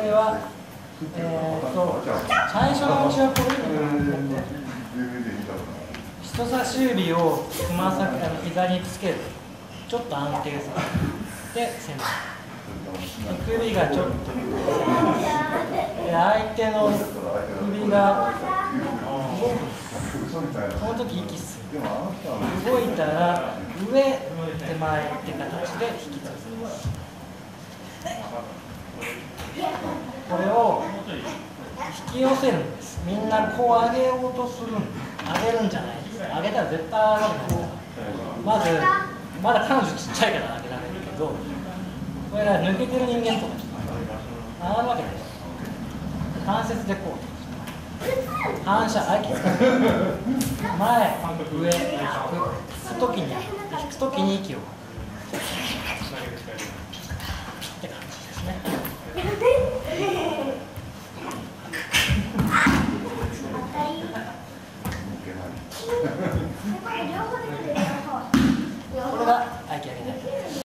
上げは、えー、と最初のうちはこういうのかなと思って。人差し指をつま先あの膝につけるちょっと安定させて攻める首がちょっとで相手の首が動くその時息する動いたら上手前って形で引き続けます引き寄せるんです。みんなこう上げようとするんで上げるんじゃないです。上げたら絶対上がるんですまずまだ彼女ちっちゃいから上げられるけどこれが抜けてる人間とか。上がるわけです。関節でこう反射あ息つか前上引く。引く時に引く時に息を。これは相手